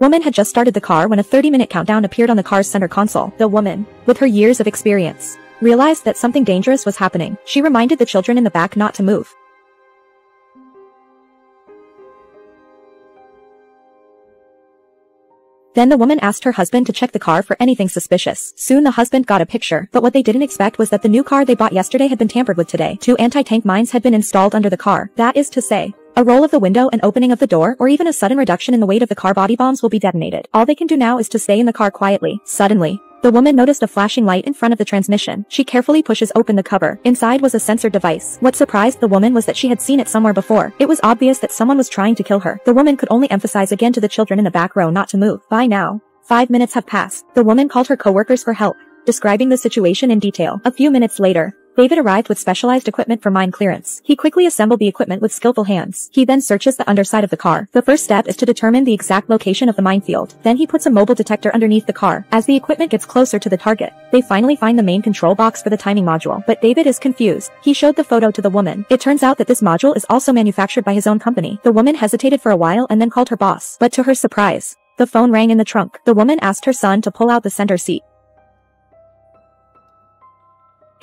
Woman had just started the car when a 30-minute countdown appeared on the car's center console. The woman, with her years of experience, realized that something dangerous was happening. She reminded the children in the back not to move. Then the woman asked her husband to check the car for anything suspicious. Soon the husband got a picture, but what they didn't expect was that the new car they bought yesterday had been tampered with today. Two anti-tank mines had been installed under the car. That is to say, a roll of the window and opening of the door or even a sudden reduction in the weight of the car body bombs will be detonated. All they can do now is to stay in the car quietly. Suddenly, the woman noticed a flashing light in front of the transmission. She carefully pushes open the cover. Inside was a sensor device. What surprised the woman was that she had seen it somewhere before. It was obvious that someone was trying to kill her. The woman could only emphasize again to the children in the back row not to move. By now, five minutes have passed. The woman called her coworkers for help, describing the situation in detail. A few minutes later, David arrived with specialized equipment for mine clearance. He quickly assembled the equipment with skillful hands. He then searches the underside of the car. The first step is to determine the exact location of the minefield. Then he puts a mobile detector underneath the car. As the equipment gets closer to the target, they finally find the main control box for the timing module. But David is confused. He showed the photo to the woman. It turns out that this module is also manufactured by his own company. The woman hesitated for a while and then called her boss. But to her surprise, the phone rang in the trunk. The woman asked her son to pull out the center seat.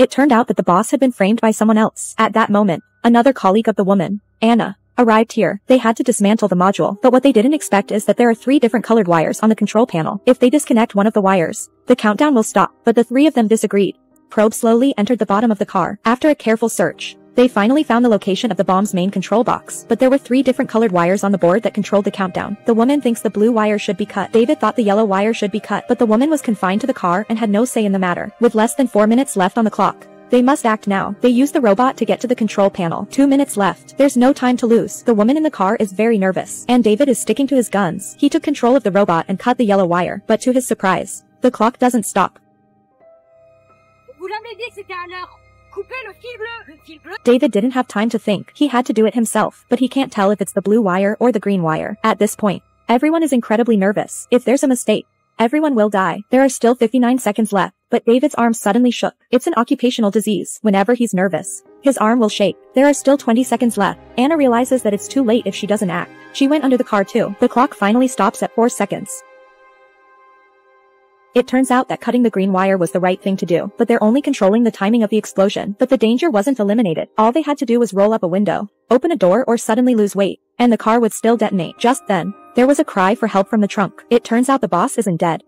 It turned out that the boss had been framed by someone else. At that moment, another colleague of the woman, Anna, arrived here. They had to dismantle the module, but what they didn't expect is that there are three different colored wires on the control panel. If they disconnect one of the wires, the countdown will stop, but the three of them disagreed. Probe slowly entered the bottom of the car. After a careful search, they finally found the location of the bomb's main control box, but there were three different colored wires on the board that controlled the countdown. The woman thinks the blue wire should be cut. David thought the yellow wire should be cut, but the woman was confined to the car and had no say in the matter. With less than four minutes left on the clock, they must act now. They use the robot to get to the control panel. Two minutes left. There's no time to lose. The woman in the car is very nervous, and David is sticking to his guns. He took control of the robot and cut the yellow wire, but to his surprise, the clock doesn't stop. David didn't have time to think. He had to do it himself, but he can't tell if it's the blue wire or the green wire. At this point, everyone is incredibly nervous. If there's a mistake, everyone will die. There are still 59 seconds left, but David's arm suddenly shook. It's an occupational disease. Whenever he's nervous, his arm will shake. There are still 20 seconds left. Anna realizes that it's too late if she doesn't act. She went under the car too. The clock finally stops at 4 seconds. It turns out that cutting the green wire was the right thing to do, but they're only controlling the timing of the explosion. But the danger wasn't eliminated. All they had to do was roll up a window, open a door or suddenly lose weight, and the car would still detonate. Just then, there was a cry for help from the trunk. It turns out the boss isn't dead.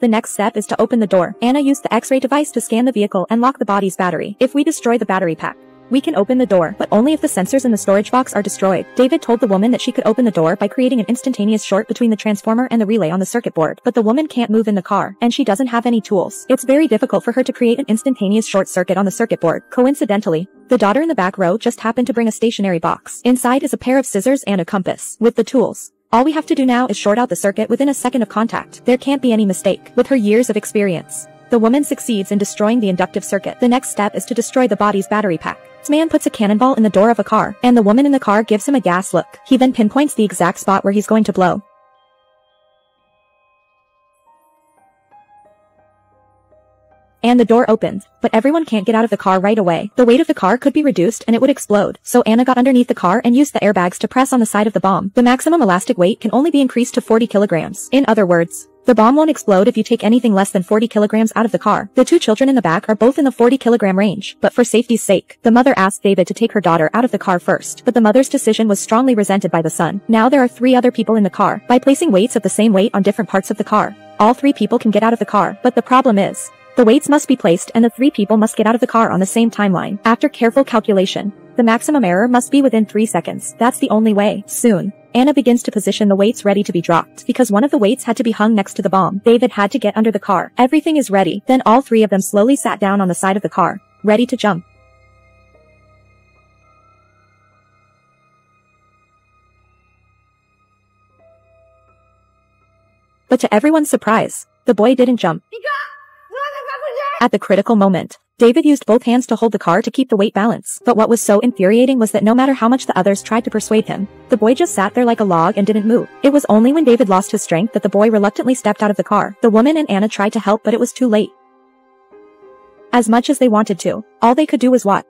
The next step is to open the door. Anna used the x-ray device to scan the vehicle and lock the body's battery. If we destroy the battery pack, we can open the door, but only if the sensors in the storage box are destroyed. David told the woman that she could open the door by creating an instantaneous short between the transformer and the relay on the circuit board, but the woman can't move in the car, and she doesn't have any tools. It's very difficult for her to create an instantaneous short circuit on the circuit board. Coincidentally, the daughter in the back row just happened to bring a stationery box. Inside is a pair of scissors and a compass. With the tools, all we have to do now is short out the circuit within a second of contact. There can't be any mistake. With her years of experience, the woman succeeds in destroying the inductive circuit. The next step is to destroy the body's battery pack. This man puts a cannonball in the door of a car, and the woman in the car gives him a gas look. He then pinpoints the exact spot where he's going to blow. And the door opens, but everyone can't get out of the car right away. The weight of the car could be reduced and it would explode, so Anna got underneath the car and used the airbags to press on the side of the bomb. The maximum elastic weight can only be increased to 40 kilograms. In other words, the bomb won't explode if you take anything less than 40 kilograms out of the car. The two children in the back are both in the 40 kilogram range, but for safety's sake, the mother asked David to take her daughter out of the car first, but the mother's decision was strongly resented by the son. Now there are three other people in the car. By placing weights of the same weight on different parts of the car, all three people can get out of the car, but the problem is, the weights must be placed and the three people must get out of the car on the same timeline. After careful calculation, the maximum error must be within 3 seconds. That's the only way. Soon, Anna begins to position the weights ready to be dropped. Because one of the weights had to be hung next to the bomb, David had to get under the car. Everything is ready. Then all three of them slowly sat down on the side of the car, ready to jump. But to everyone's surprise, the boy didn't jump. At the critical moment, David used both hands to hold the car to keep the weight balance. But what was so infuriating was that no matter how much the others tried to persuade him, the boy just sat there like a log and didn't move. It was only when David lost his strength that the boy reluctantly stepped out of the car. The woman and Anna tried to help but it was too late. As much as they wanted to, all they could do was watch.